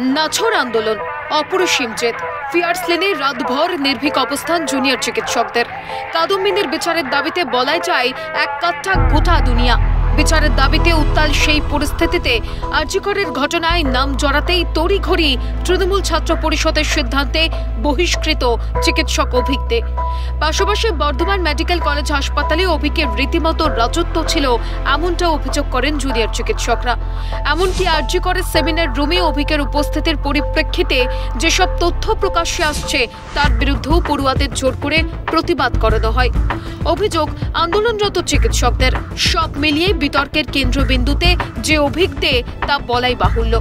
নাছর আন্দোলন অপরিসীম জেদ ফিয়ার্স লেনে রাতভর নির্ভীক অবস্থান জুনিয়র চিকিৎসকদের। কাদম্বিনীর বিচারের দাবিতে বলাই যায়, এক কাঠা গোটা দুনিয়া। বিচারের দাবিতে উত্তাল সেই পরিস্থিতিতে আর্যিকরের ঘটনায় নাম জড়াতেই তড়িঘড়ি তৃণমূল ছাত্র পরিষদের সিদ্ধান্তে বহিষ্কৃত চিকিৎসক অভিজ্ঞে পাশাপাশি বর্ধমান মেডিকেল কলেজ হাসপাতালে অভিকের রীতিমতো রাজত্ব ছিল, এমনটা অভিযোগ করেন জুনিয়র চিকিৎসকরা। এমনকি আর্যিকরের সেমিনার রুমে অভিকের উপস্থিতির পরিপ্রেক্ষিতে যেসব তথ্য প্রকাশ্যে আসছে, তার বিরুদ্ধেও পড়ুয়াদের জোর করে প্রতিবাদ করানো হয়। অভিযোগ, আন্দোলনরত চিকিৎসকদের, সব মিলিয়ে বিতর্কের কেন্দ্রবিন্দুতে যে অভিজ্ঞে তা বলাই বাহুল্য।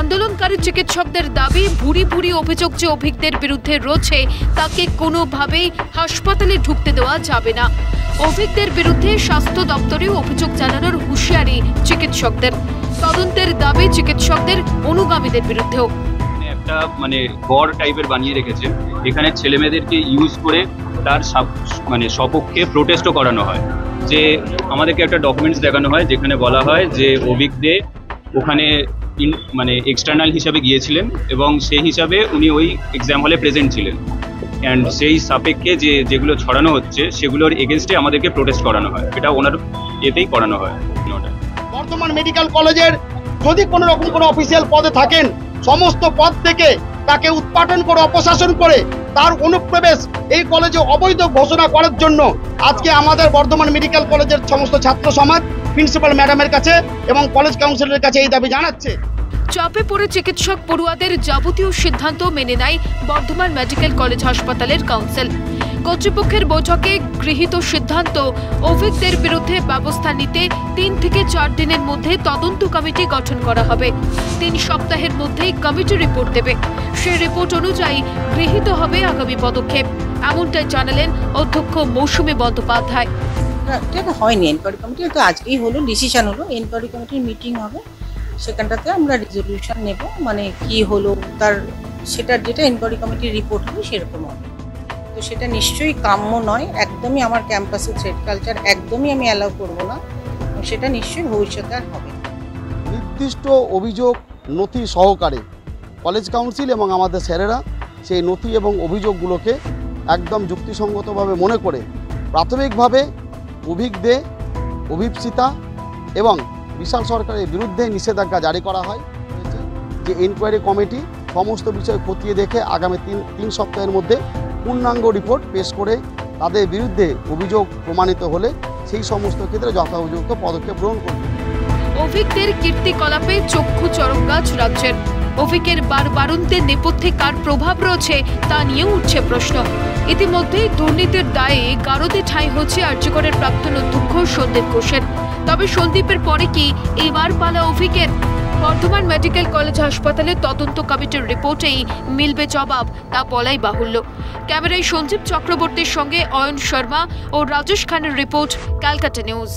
আন্দোলনকারী চিকিৎসকদের দাবি, ভুরি ভুরি অভিযোগ যে অভিজ্ঞদের বিরুদ্ধে রয়েছে, তাকে কোনোভাবেই হাসপাতালে ঢুকতে দেওয়া যাবে না। অভিজ্ঞদের বিরুদ্ধে স্বাস্থ্য দপ্তরে অভিযোগ জানানোর হুঁশিয়ারি চিকিৎসকদের। তদন্তের দাবি চিকিৎসকদের অনুগামীদের বিরুদ্ধেও। একটা মানে গড় টাইপের বানিয়ে রেখেছে। এখানে ছেলে মেয়েদেরকে ইউজ করে তার মানে সপক্ষে প্রোটেস্টও করানো হয়। যে আমাদেরকে একটা ডকুমেন্টস দেখানো হয়, যেখানে বলা হয় যে অভিক দে ওখানে মানে এক্সটার্নাল হিসাবে গিয়েছিলেন এবং সেই হিসাবে উনি ওই এক্সাম হলে প্রেজেন্ট ছিলেন। অ্যান্ড সেই সাপেক্ষে যে, যেগুলো ছড়ানো হচ্ছে, সেগুলোর এগেনস্টে আমাদেরকে প্রোটেস্ট করানো হয়। এটা ওনার এতেই করানো হয়। বর্তমান মেডিকেল কলেজের যদি কোনো রকম কোনো অফিসিয়াল পদে থাকেন, সমস্ত পদ থেকে তাকে উৎপাটন করে অপশাসন করে, তার অনুপ্রবেশ কলেজে অবৈধ ঘোষণা করার জন্য আজকে আমাদের বর্ধমান মেডিকেল কলেজের সমস্ত ছাত্র সমাজ প্রিন্সিপাল ম্যাডামের কাছে এবং কলেজ কাউন্সিলের কাছে এই দাবি জানাচ্ছে। চাপে পড়ে চিকিৎসক পড়ুয়াদের যাবতীয় সিদ্ধান্ত মেনে নেয় বর্ধমান মেডিকেল কলেজ হাসপাতালের কাউন্সিল। কর্তৃপক্ষের বৈঠকে গৃহীত সিদ্ধান্ত, অভিজ্ঞদের বিরুদ্ধে ব্যবস্থা নিতে তিন থেকে চার দিনের মধ্যে তদন্ত কমিটি গঠন করা হবে। তিন সপ্তাহের মধ্যেই কমিটি রিপোর্ট দেবে। সেই রিপোর্ট অনুযায়ী গৃহীত হবে আগামী পদক্ষেপ। এমনটাই জানালেন অধ্যক্ষ মৌসুমী বন্দ্যোপাধ্যায়। হয়নি এনকোয়ারি কমিটি আজকেই হলো ডিসিশন হলো এনকোয়ারি কমিটির মিটিং হবে। সেখানটাতে আমরা রেজলিউশন নেব মানে কি হলো, তার সেটার যেটা এনকোয়ারি কমিটির রিপোর্ট হবে সেরকম হবে। তো সেটা নিশ্চয়ই কাম্য নয়, একদমই আমার ক্যাম্পাসে থ্রেড কালচার একদমই আমি অ্যালাউ করব না, সেটা নিশ্চয়ই ভবিষ্যতে আর হবে নির্দিষ্ট অভিযোগ, নথি সহকারে কলেজ কাউন্সিল এবং আমাদের স্যারেরা সেই নথি এবং অভিযোগগুলোকে একদম যুক্তিসঙ্গতভাবে মনে করে, প্রাথমিকভাবে অভিজ্ঞে, অভিপ্সিতা এবং বিশাল সরকারের বিরুদ্ধে নিষেধাজ্ঞা জারি করা হয়, যে এনকোয়ারি কমিটি সমস্ত বিষয় খতিয়ে দেখে আগামী তিন তিন সপ্তাহের মধ্যে পূর্ণাঙ্গ রিপোর্ট পেশ করে তাদের বিরুদ্ধে অভিযোগ প্রমাণিত হলে সেই সমস্ত ক্ষেত্রে যথাযথ পদক্ষেপ গ্রহণ করবে। অভিজ্ঞদের কীর্তিকলাপে চক্ষু চরমগাছ রাজ্যের। অভিকের বারবারন্তে নেপথ্যে কার প্রভাব রয়েছে তা নিয়েও উঠছে প্রশ্ন। ইতিমধ্যেই দুর্নীতির দায়ে গারদে ঠাঁই হচ্ছে আর্যকরের প্রাক্তন সন্দীপ ঘোষের। তবে সন্দীপের পরে কি এবার পালা অভিকের বর্ধমান মেডিকেল কলেজ হাসপাতালে তদন্ত কমিটির রিপোর্টেই মিলবে জবাব, তা বলাই বাহুল্য। ক্যামেরায় সঞ্জীব চক্রবর্তীর সঙ্গে অয়ন শর্মা ও রাজেশ খানের রিপোর্ট, ক্যালকাটা নিউজ।